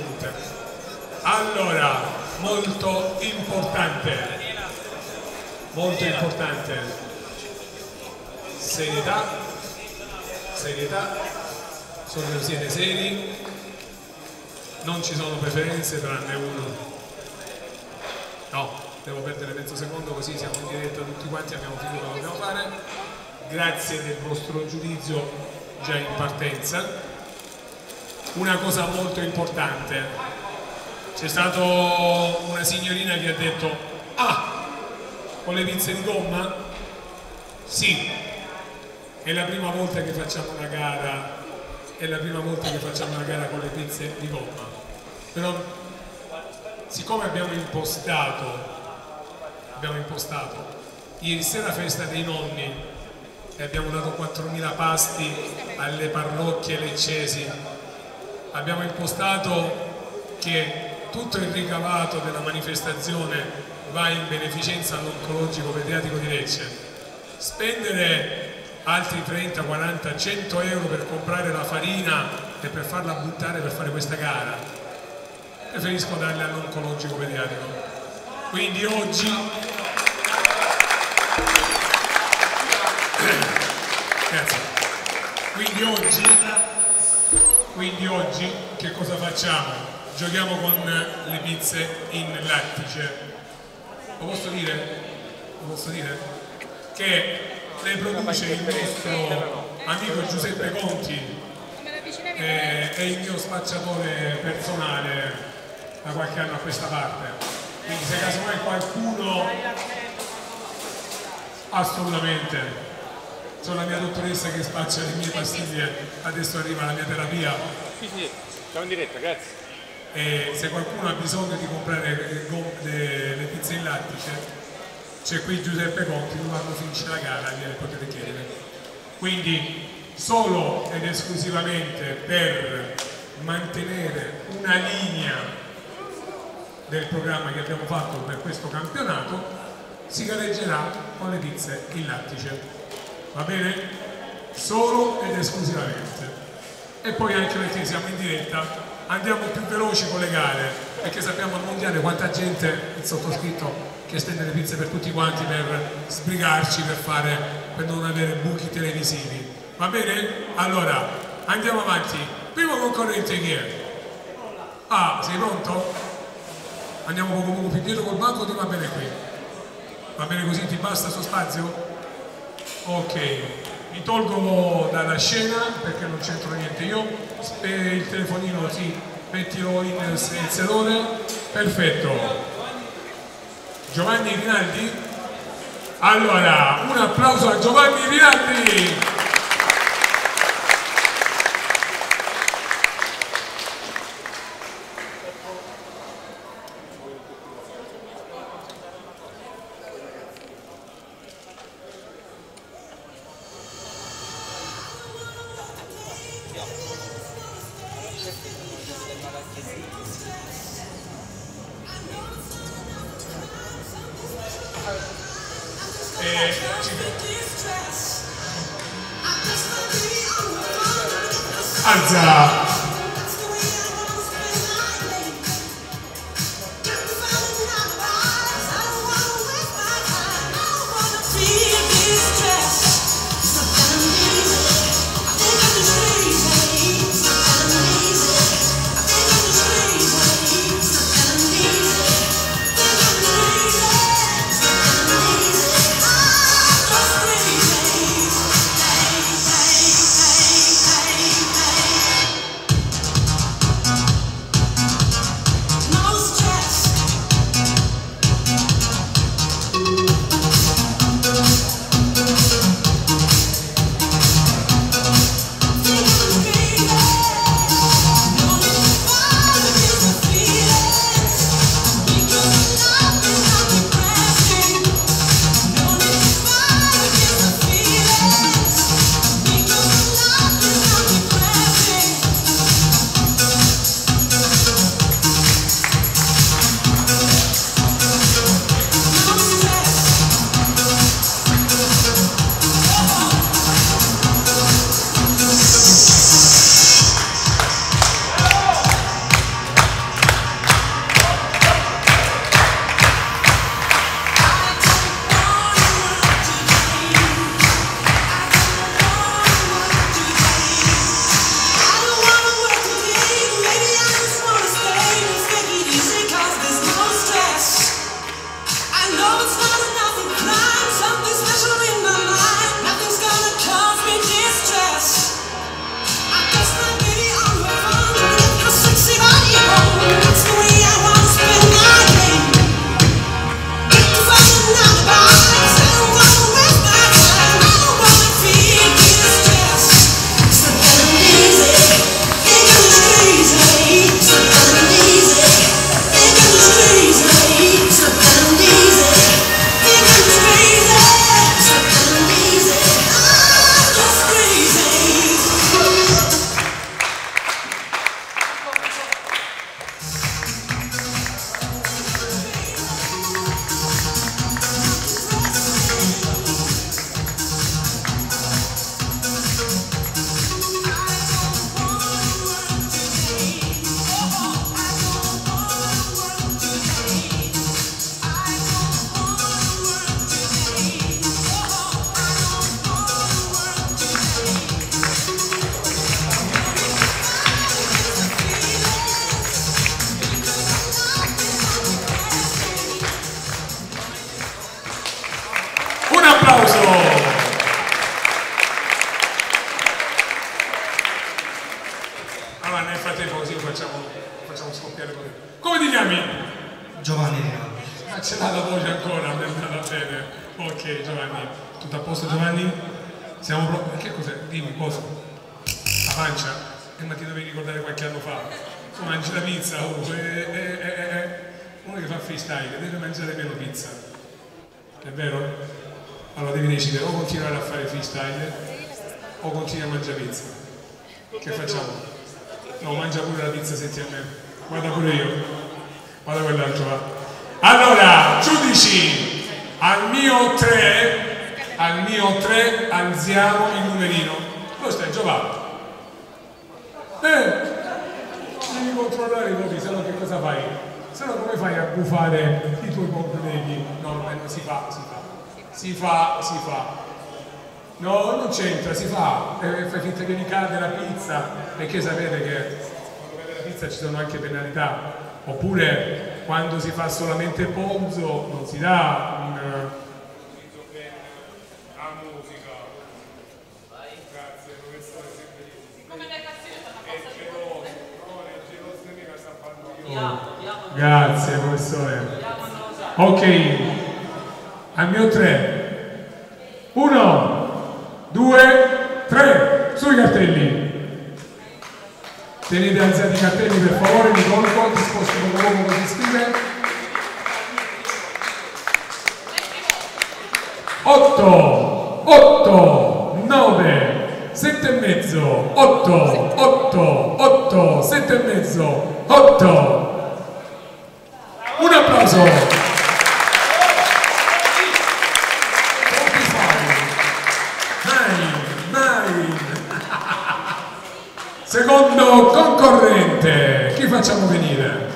tutte. Allora, molto importante, molto importante, serietà, serietà, sono siete seri, non ci sono preferenze tranne uno. No, devo perdere mezzo secondo così siamo in diretta tutti quanti, abbiamo finito quello che dobbiamo fare. Grazie del vostro giudizio già in partenza una cosa molto importante. C'è stata una signorina che ha detto ah, con le pizze di gomma? Sì, è la prima volta che facciamo una gara, è la prima volta che facciamo una gara con le pizze di gomma. Però siccome abbiamo impostato, abbiamo impostato ieri sera festa dei nonni e abbiamo dato 4.000 pasti alle parrocchie leccesi abbiamo impostato che tutto il ricavato della manifestazione va in beneficenza all'oncologico pediatrico di Lecce. Spendere altri 30, 40, 100 euro per comprare la farina e per farla buttare per fare questa gara, preferisco darle all'oncologico pediatrico. Quindi oggi Grazie. Quindi oggi quindi oggi che cosa facciamo? Giochiamo con le pizze in lattice. Lo posso dire? Lo posso dire? Che le produce il nostro amico Giuseppe Conti che è il mio spacciatore personale da qualche anno a questa parte. Quindi se casomai qualcuno assolutamente sono la mia dottoressa che spaccia le mie pastiglie, adesso arriva la mia terapia. Sì, sì, siamo in diretta, grazie. E se qualcuno ha bisogno di comprare le, le pizze in lattice, c'è qui Giuseppe Conti, quando finisce la gara gliele potete chiedere. Quindi solo ed esclusivamente per mantenere una linea del programma che abbiamo fatto per questo campionato si gareggerà con le pizze in lattice va bene? Solo ed esclusivamente. E poi anche perché siamo in diretta, andiamo più veloci con le gare, perché sappiamo al mondiale quanta gente, il sottoscritto, che stende le pizze per tutti quanti per sbrigarci, per, fare, per non avere buchi televisivi. Va bene? Allora, andiamo avanti. Primo concorrente chi è? Ah, sei pronto? Andiamo poco poco più dietro col banco ti va bene qui? Va bene così? Ti basta sto spazio? Ok, mi tolgo dalla scena perché non c'entro niente io, il telefonino sì, mettilo in silenziatore, perfetto. Giovanni Rinaldi? Allora, un applauso a Giovanni Rinaldi! Si fa, si fa. No, non c'entra, si fa, eh, fai finta che vi cade la pizza, perché sapete che quando vede la pizza ci sono anche penalità, oppure quando si fa solamente polso non si dà un... Musica. Grazie, professore. Ok, al mio 3. 1, 2, 3. Sui cartelli. Tenete alzati i cartelli per favore, mi colgo, ti sposto con l'uomo che si scrive. 8, 8, 9, 7 e mezzo, 8, 8, 8, 7 e mezzo, 8. Un applauso. Secondo concorrente, chi facciamo venire?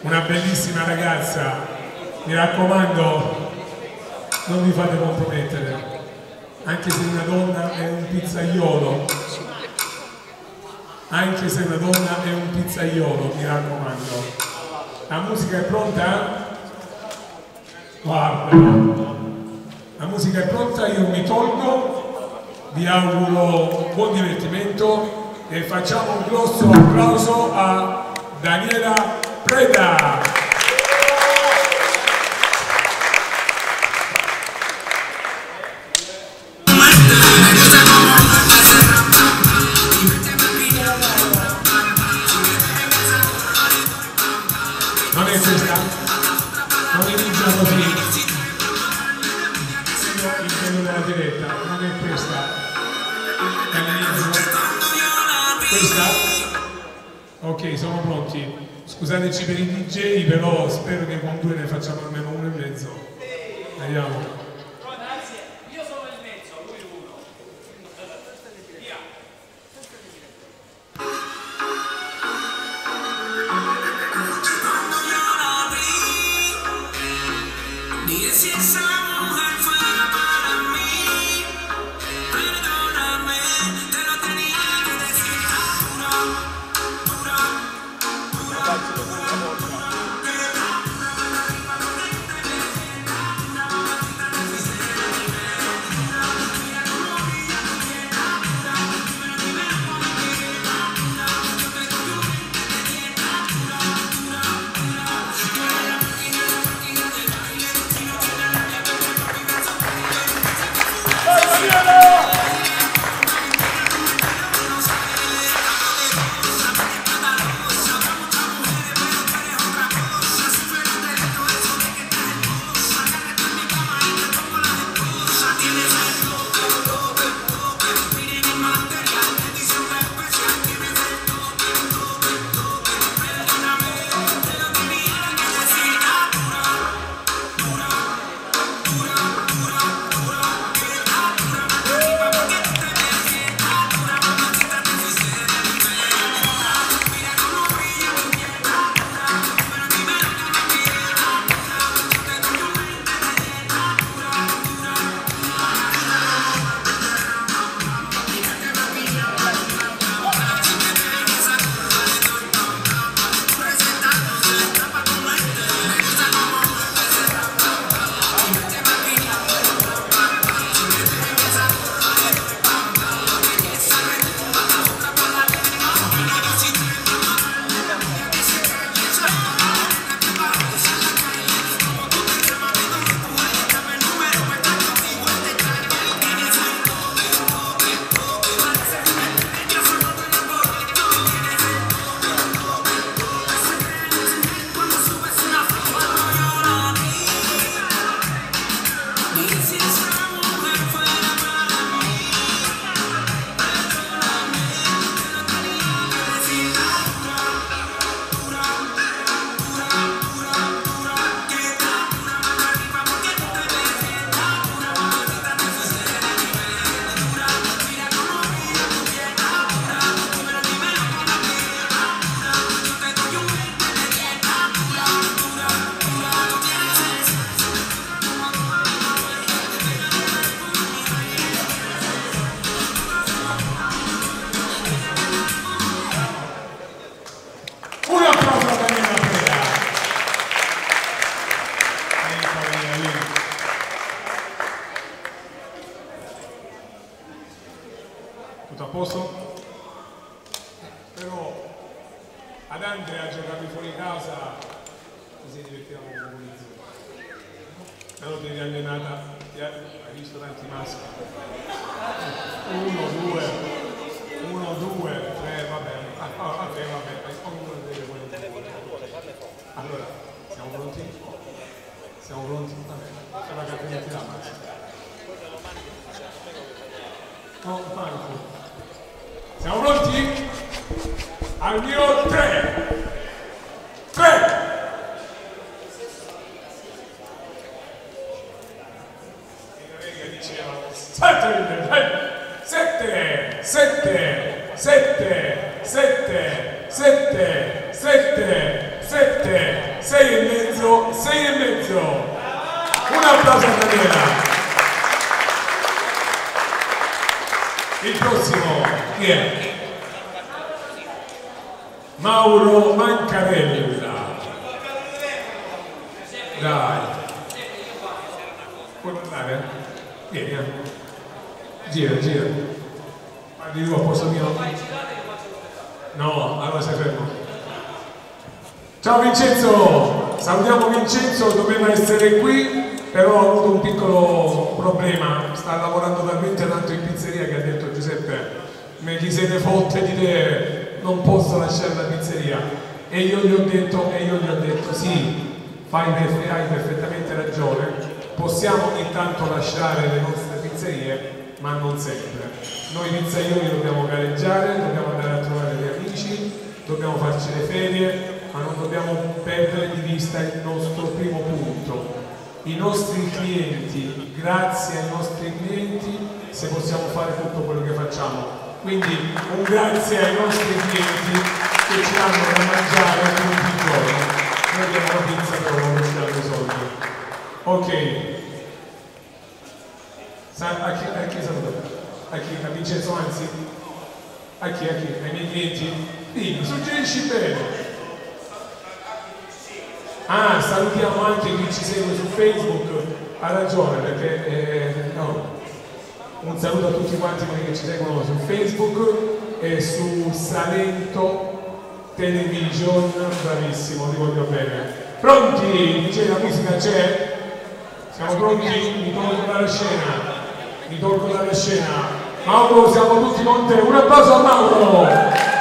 Una bellissima ragazza, mi raccomando, non vi fate compromettere, anche se una donna è un pizzaiolo, anche se una donna è un pizzaiolo, mi raccomando. La musica è pronta? Guarda, la musica è pronta, io mi tolgo, vi auguro buon divertimento e facciamo un grosso applauso a Daniela Preda. Sono pronti. Scusateci per i DJ, però spero che con due ne facciamo almeno uno e mezzo. Vediamo. Diceva 7 7 7 7 7 7 7 7 6 e mezzo 6 e mezzo. Un applauso a Daniela. Il prossimo chi è? Mauro Mancarella. Dai puoi andare? Vieni eh. gira gira. Ma di tu a posto mio no allora stai fermo. Ciao Vincenzo! Salutiamo Vincenzo doveva essere qui però ha avuto un piccolo problema. Sta lavorando talmente tanto in pizzeria che ha detto Giuseppe me chi se ne fotte di te non posso lasciare la pizzeria. E io gli ho detto e io gli ho detto sì fai, hai perfettamente ragione possiamo ogni tanto lasciare le nostre pizzerie ma non sempre noi pizzaioli dobbiamo gareggiare dobbiamo andare a trovare gli amici dobbiamo farci le ferie ma non dobbiamo perdere di vista il nostro primo punto i nostri clienti, grazie ai nostri clienti se possiamo fare tutto quello che facciamo. Quindi un grazie ai nostri clienti che ci danno da mangiare tutti i giorni. Ok. Sa- a chi, a chi saluto? A chi? A Vincenzo Anzi? A chi? A chi? Ai miei clienti? Dimmi, suggerisci bene. Ah, salutiamo anche chi ci segue su Facebook, ha ragione perché eh, no. un saluto a tutti quanti quelli che ci seguono su Facebook e su Salento Television, bravissimo, ti voglio bene. Pronti? Dice la musica c'è? Siamo pronti? Mi tolgo dalla scena, mi tolgo dalla scena. Mauro, siamo tutti con te, un applauso a Mauro!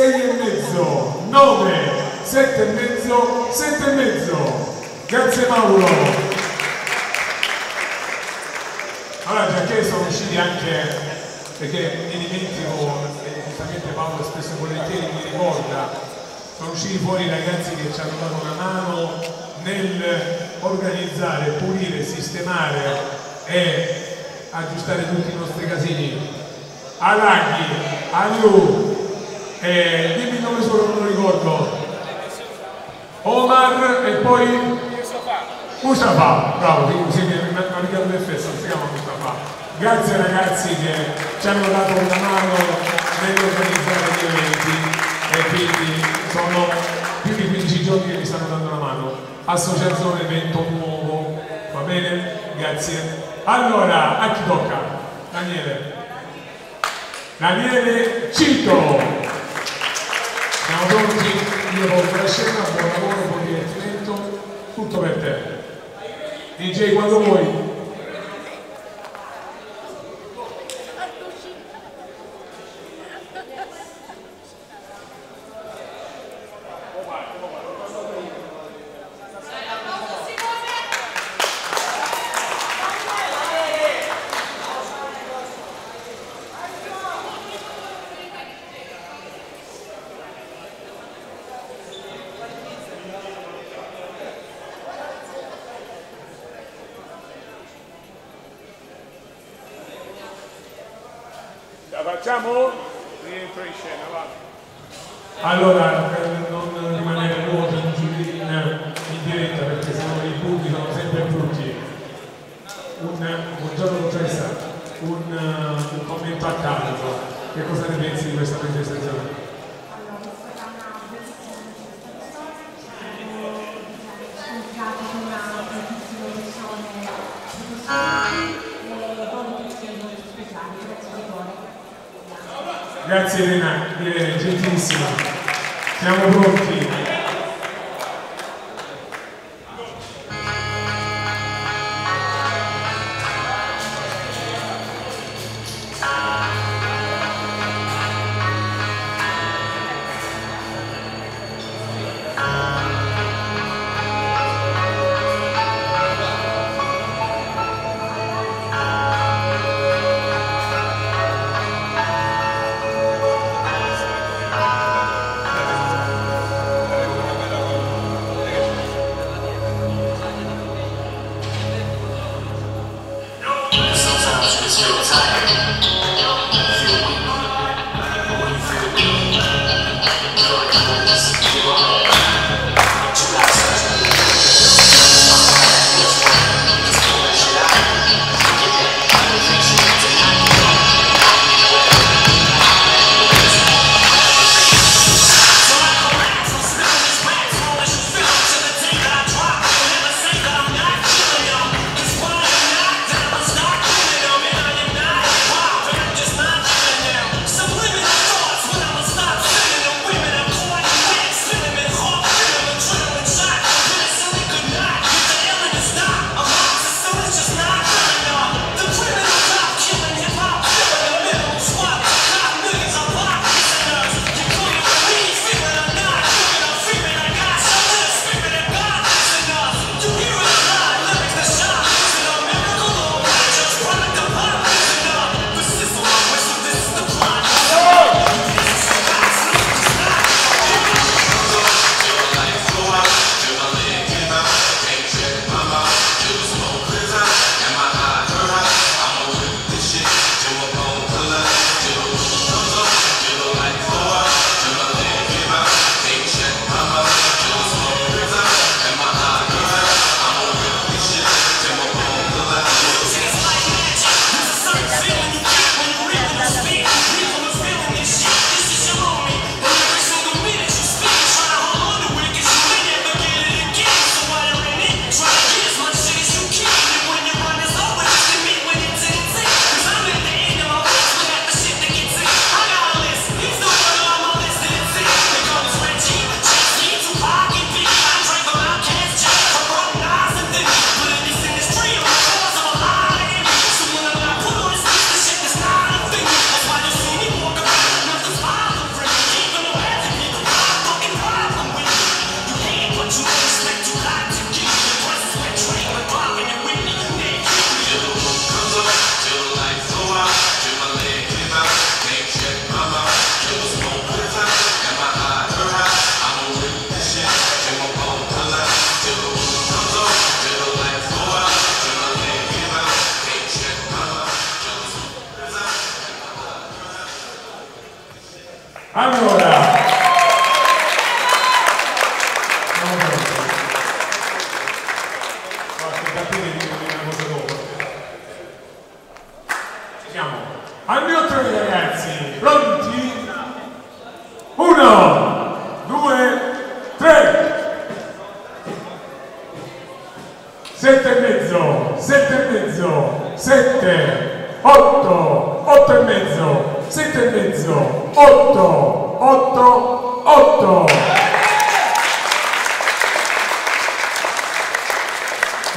6 e mezzo, 9, 7 e mezzo, 7 e mezzo. Grazie Mauro. Allora giacché sono usciti anche, perché mi dimentico, e giustamente Paolo spesso e volentieri mi ricorda, sono usciti fuori i ragazzi che ci hanno dato una mano nel organizzare, pulire, sistemare e aggiustare tutti i nostri casini. Alaghi, Aliu, eh, dimmi il nome solo non lo ricordo. Omar e poi Mustafa, bravo, mi ha ricordato fesso, si chiama Mustafa. Grazie ragazzi che ci hanno dato una mano nell'organizzare gli eventi e quindi sono più di 15 giorni che mi stanno dando una mano. Associazione Evento Nuovo, va bene? Grazie. Allora, a chi tocca? Daniele. Daniele Cito. Siamo pronti? Io volto la scena, buon lavoro, buon divertimento, tutto per te. DJ quando vuoi. La facciamo? Rientro in scena, va. Allora, per non rimanere vuoti in, in, in diretta perché sennò i punti sono sempre brutti. Un, buongiorno dottoressa, un, un commento a caldo. Che cosa ne pensi di questa manifestazione? Grazie Elena, gentilissima. Siamo pronti.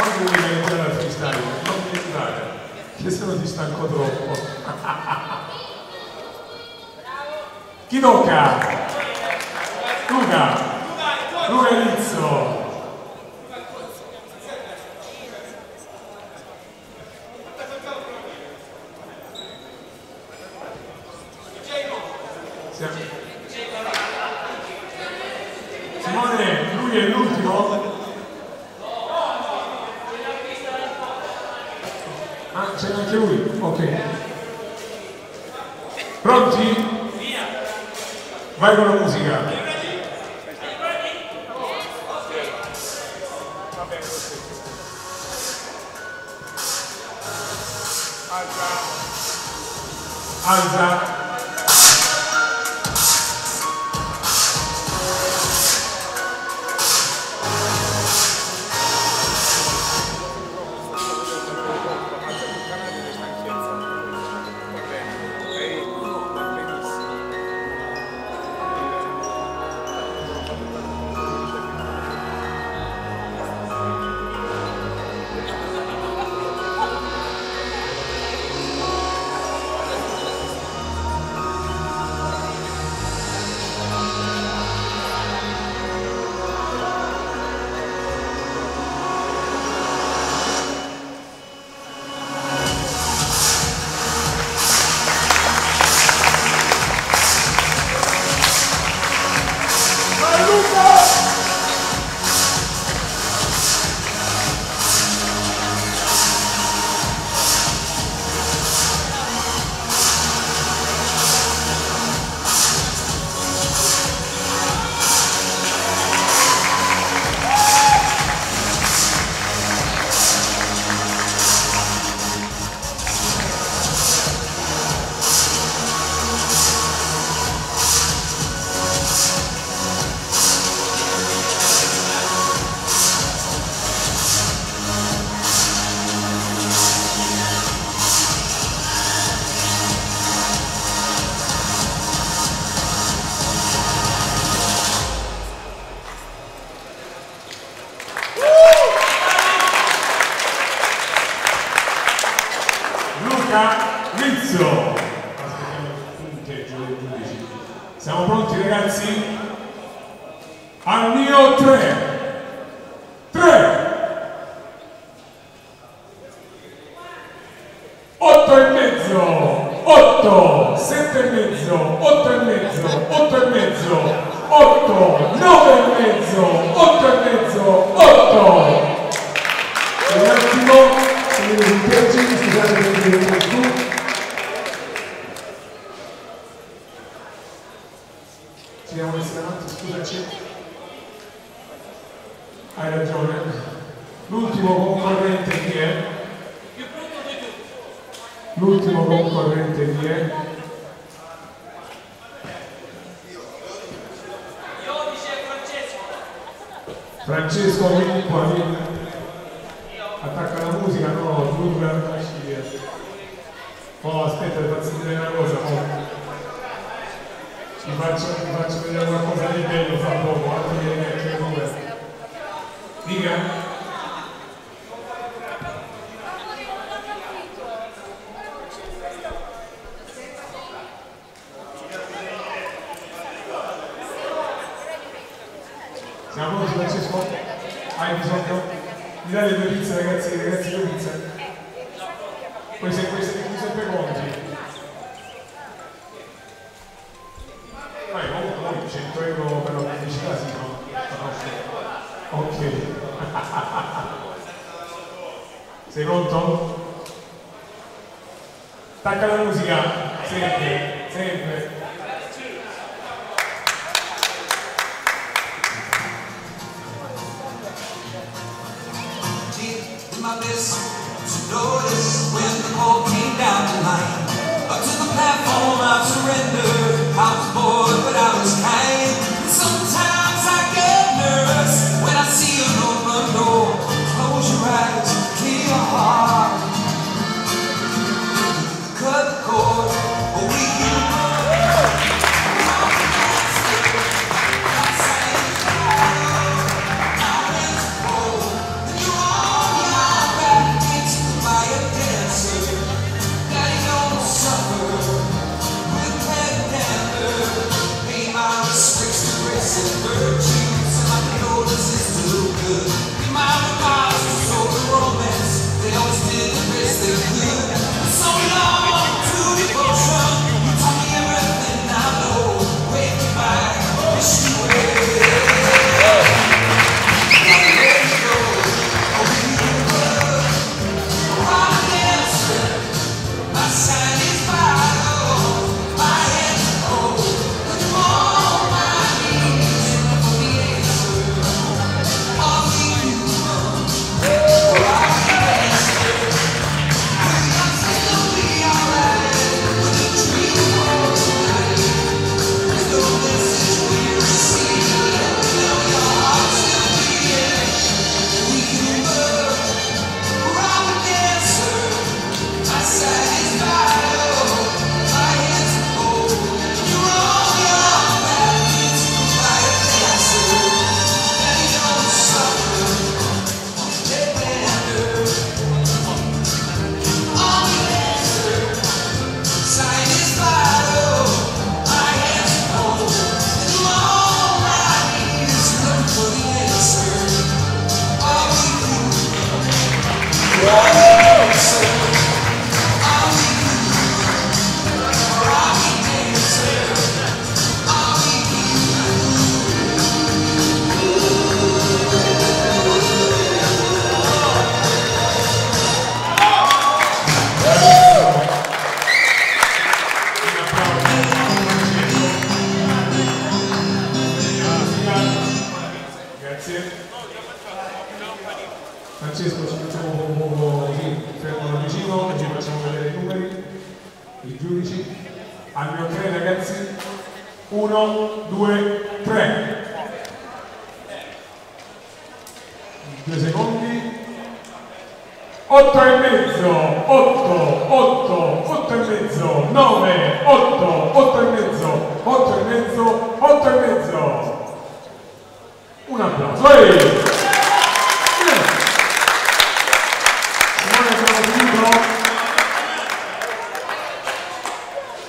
proprio di diventare al freestyle, non mi entrare, che se no ti stanco troppo. Chi tocca?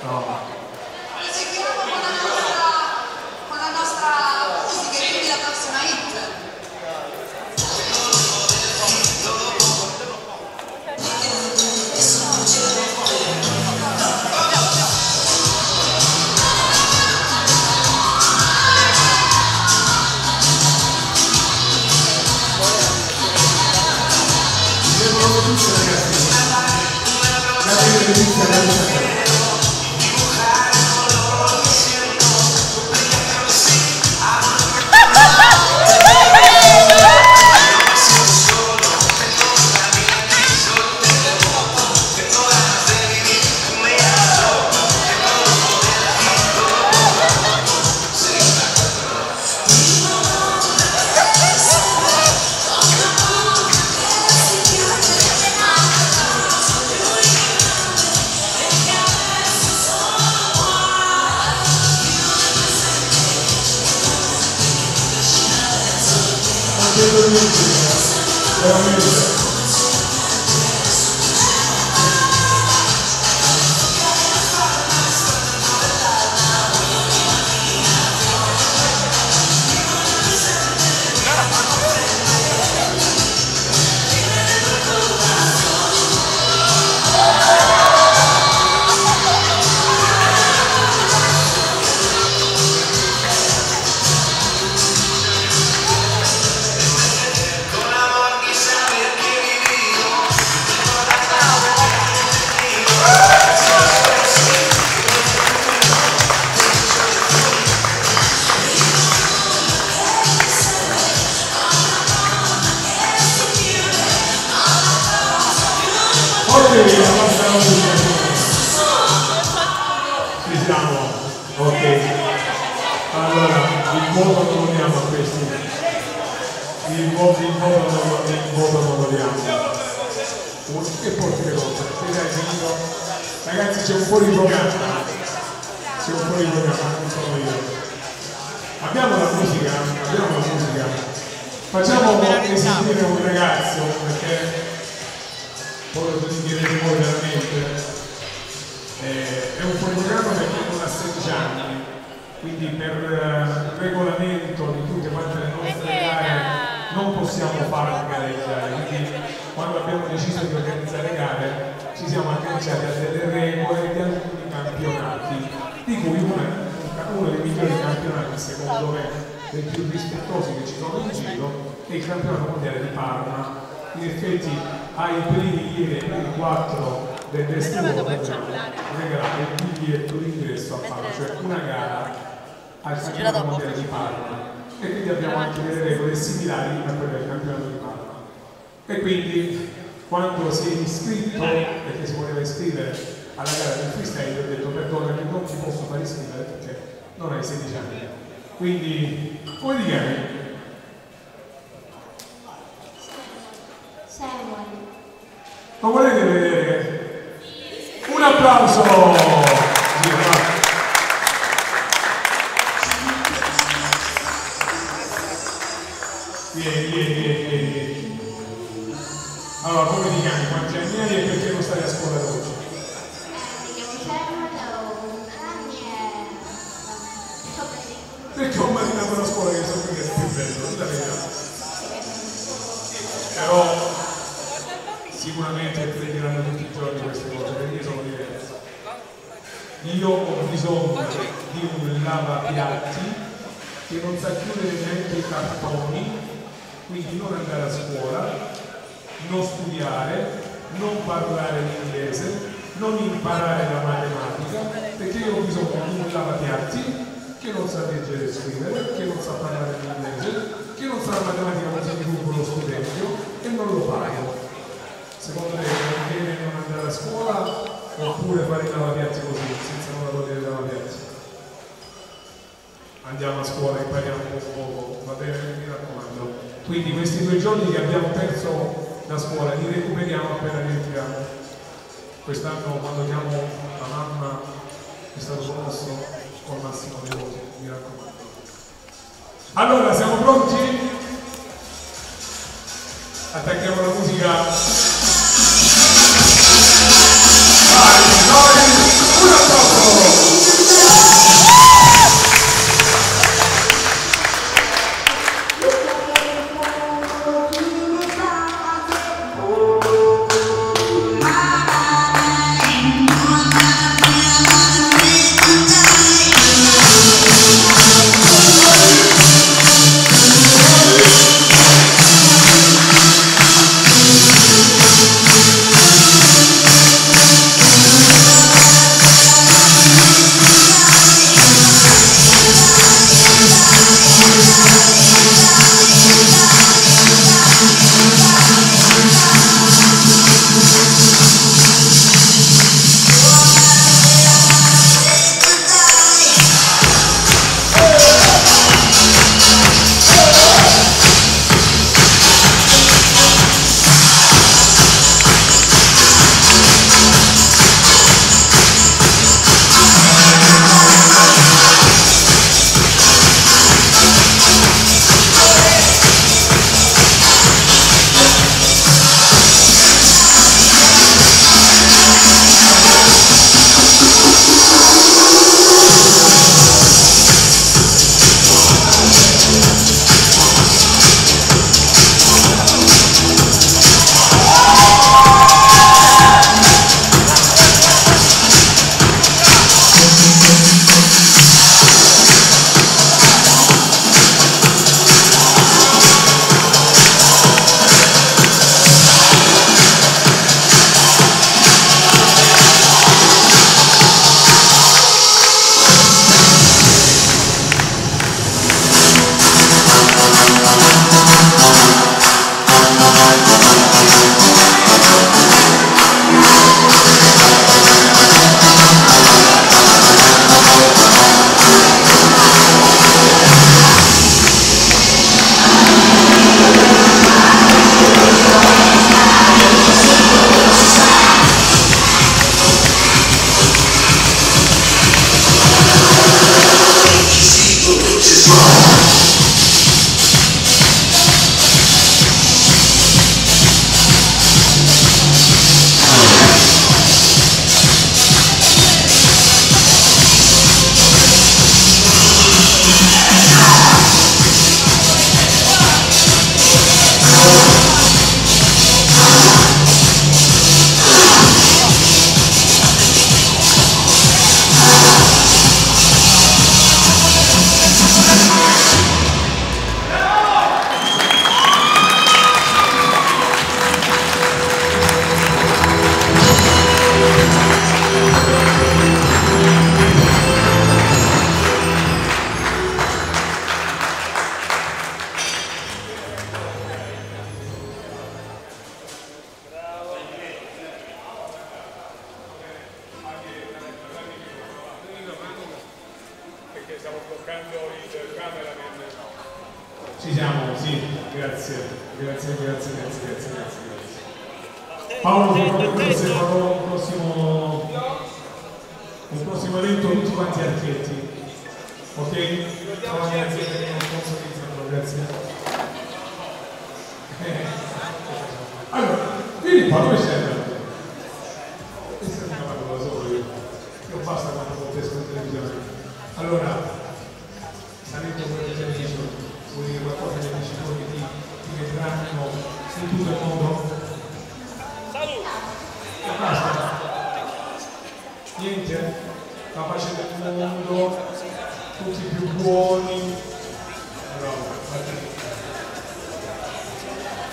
prova. Seguiamo con la nostra, con la nostra musica quindi la prossima hit. Grazie per Ragazzi c'è un po' di programma. C'è un po' di programma, non sono io. Abbiamo la musica, abbiamo la musica. Facciamo esibire un ragazzo perché poi lo direte voi veramente. Eh, è un programma perché non ha 16 anni, quindi per eh, regolamento di tutte quante le nostre gare non possiamo fare gareggiare, quindi quando abbiamo deciso di organizzare gare ci siamo agganciati a delle regole di alcuni campionati, di cui uno, è- uno dei migliori campionati secondo me, dei più rispettosi che ci sono in giro, è il campionato mondiale di Parma. In effetti ai primi ieri, ai quattro del destino regalare il biglietto d'ingresso a Parma, cioè una gara al campionato mondiale di Parma. E quindi abbiamo anche delle regole similari a quelle del campionato di Parma. E quindi quando si è iscritto perché si voleva iscrivere alla gara del freestyle ho detto perdonami non ti posso far iscrivere perché non hai 16 anni quindi come ti chiami? Samuel. Lo volete vedere? Un applauso! Vieni, vieni. Allora, come ti chiami? Quanti anni hai e perché non stai a scuola oggi? Mi chiamo Samuel, ho 11 anni sto per Perché ho marinato la scuola che so che è più bello, la verità. Però sicuramente prenderanno tutti i giorni queste cose, perché sono diverso. Io ho bisogno di un lavapiatti che non sa chiudere neanche i cartoni, quindi non andare a scuola, non studiare, non parlare l'inglese, non imparare la matematica, perché io ho bisogno di un lavapiatti che non sa leggere e scrivere, che non sa parlare l'inglese, che non sa la matematica come si divulga lo stipendio e non lo pago. Secondo te è bene non andare a scuola oppure fare i lavapiatti così, senza non togliere i lavapiatti? Andiamo a scuola, impariamo un poco, va bene, mi raccomando. Quindi questi due giorni che abbiamo perso da scuola li recuperiamo appena rientriamo. Quest'anno quando chiamo la mamma è stato promosso col massimo dei voti, mi raccomando. Allora, siamo pronti? Attacchiamo la musica.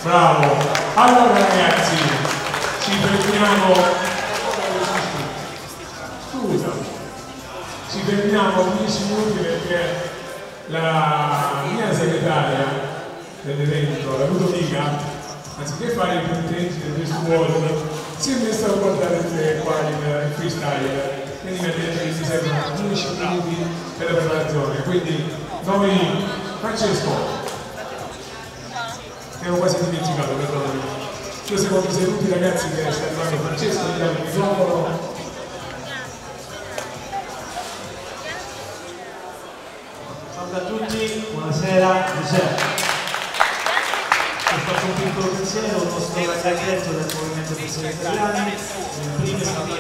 Bravo. Allora ragazzi, ci fermiamo. Scusa, ci fermiamo 10 minuti perché la mia segretaria dell'evento, la Ludovica, anziché fare i punteggi delle scuole, si è messa a guardare il, qua il, il freestyle, quindi mi ha detto che ci servono 10 minuti per la preparazione. Quindi noi, Francesco, ero quasi dimenticato, perdonami. Due secondi seduti ragazzi che sta arrivando Francesco, gli diamo il. Salve a tutti, buonasera, Giuseppe. Ho fatto un piccolo pensiero al nostro ragazzetto del Movimento dei Seri Italiani. In primis faccio i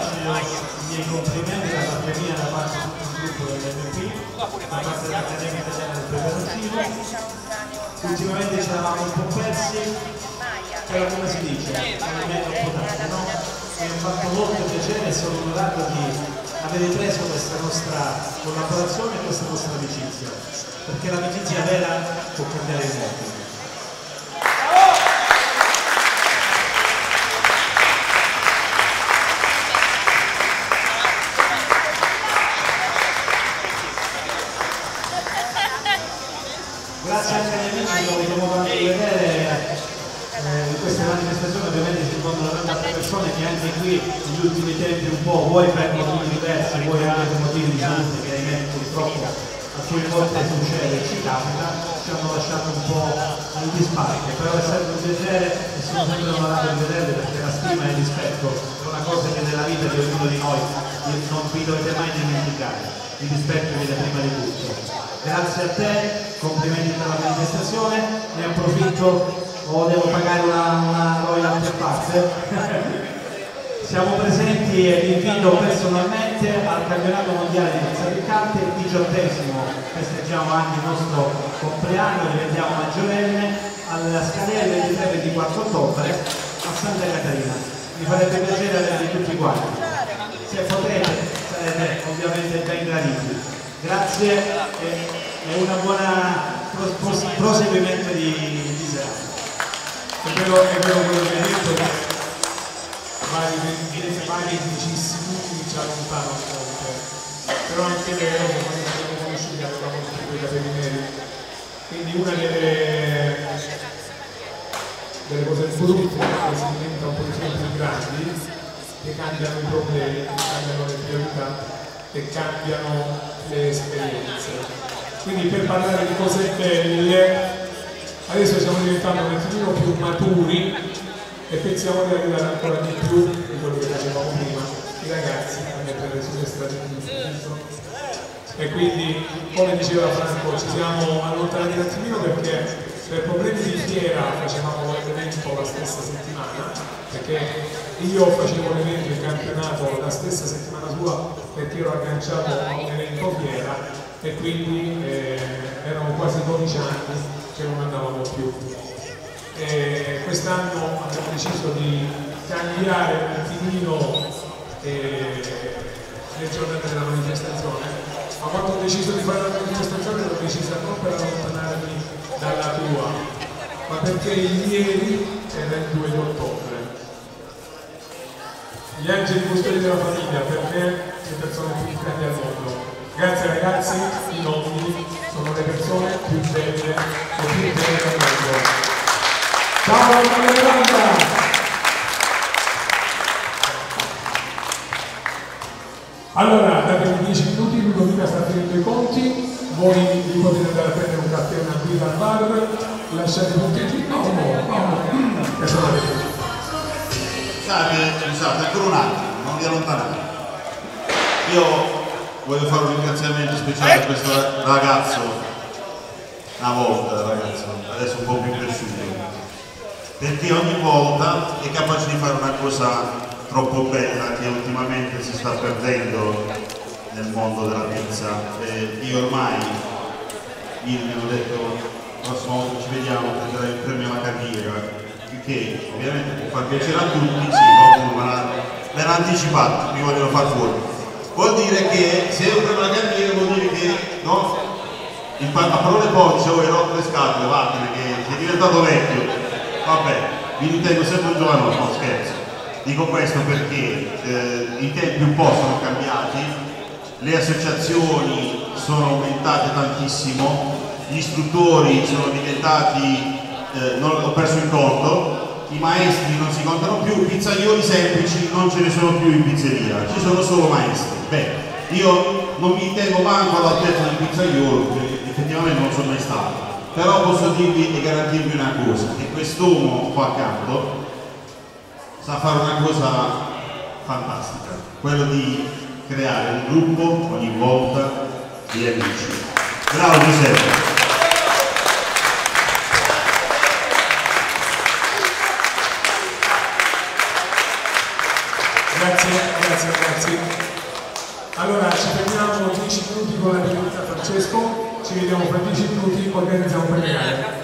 miei complimenti da parte mia, da parte di tutto il gruppo dell'MP, da parte dell'Accademia Italiana del Peperoncino. Ultimamente ci eravamo un po' persi, però come si dice, non è meglio un po' tanto, no? Mi ha fatto molto piacere e sono onorato di avere preso questa nostra collaborazione e questa nostra amicizia, perché l'amicizia vera può cambiare il mondo. Queste manifestazioni ovviamente si incontrano tante persone che anche qui negli ultimi tempi un po' vuoi per motivi diversi, vuoi anche per motivi di salute che ahimè purtroppo alcune volte succede e ci capita, ci hanno lasciato un po' in disparte, però è sempre un piacere e sono sempre onorato di vederle perché la stima e il rispetto è una cosa che nella vita di ognuno di noi non vi dovete mai dimenticare, il rispetto viene prima di tutto. Grazie a te, complimenti per la manifestazione, ne approfitto o devo pagare una, una royalty a parte. Siamo presenti e vi invito personalmente al campionato mondiale di pizzaricante, il diciottesimo, festeggiamo anche il nostro compleanno, diventiamo maggiorenne, alla scadere il 23 e 24 ottobre a Santa Caterina. Mi farebbe piacere avervi tutti quanti. Se potete, sarete ovviamente ben graditi. Grazie e, una buona pros- pros- proseguimento di, di serata. È vero, quello che hai detto, che vari, vari vicissimi ci allontano un po', però anche vero che quando siamo conosciuti avevamo tutti quei capelli neri. Quindi una delle, delle cose brutte che si diventa un po' di più grandi, che cambiano i problemi, che cambiano le priorità, che cambiano le esperienze. Quindi per parlare di cose belle adesso stiamo diventando un attimino più maturi e pensiamo di arrivare ancora di più di quello che facevamo prima, i ragazzi a mettere sulle strade giuste. E quindi, come diceva Franco, ci siamo allontanati un attimino perché per problemi di fiera facevamo l'evento la stessa settimana, perché io facevo l'evento in campionato la stessa settimana sua perché ero agganciato a un evento fiera e quindi eh, erano quasi 12 anni che non andavamo più. Quest'anno abbiamo deciso di cambiare un attimino eh, le giornate della manifestazione, ma quando ho deciso di fare la manifestazione l'ho decisa non per allontanarmi dalla tua, ma perché ieri era il 2 di ottobre. Gli angeli custodi della famiglia, per me, le persone più grandi al mondo. Grazie ragazzi, i nonni sono le persone più belle e più belle del mondo. Ciao Maria Allora, datemi 10 minuti, Ludovica sta finendo i conti, voi vi potete andare distribuita al bar, lasciate i punteggi, no, no, no, e sono arrivati. Scusate, scusate, ancora un attimo, non vi allontanate. Io voglio fare un ringraziamento speciale a questo ragazzo, una volta ragazzo, adesso un po' più cresciuto, perché ogni volta è capace di fare una cosa troppo bella che ultimamente si sta perdendo nel mondo della pizza. E io ormai, ieri mi hanno detto, la prossima volta ci vediamo, prenderai il premio alla carriera, che ovviamente può far piacere a tutti, sì, l'ha- me l'ha anticipato, mi vogliono far fuori. Vuol dire che se un alla carriera vuol dire che, no? Pa- a parole povere dicevo hai rotto le scatole, vattene che sei diventato vecchio. Vabbè, mi ritengo sempre un giovane, no scherzo. Dico questo perché eh, i tempi un po' sono cambiati, le associazioni sono aumentate tantissimo, gli istruttori sono diventati, eh, non, ho perso il conto, i maestri non si contano più, i pizzaioli semplici non ce ne sono più in pizzeria, ci sono solo maestri. Beh, io non mi tengo manco all'altezza del pizzaiolo, perché effettivamente non sono mai stato, però posso dirvi e garantirvi una cosa, che quest'uomo qua accanto sa fare una cosa fantastica, quello di creare un gruppo ogni volta di amici. Bravo Giuseppe! Francesco, ci vediamo fra 10 minuti, organizziamo per le gare.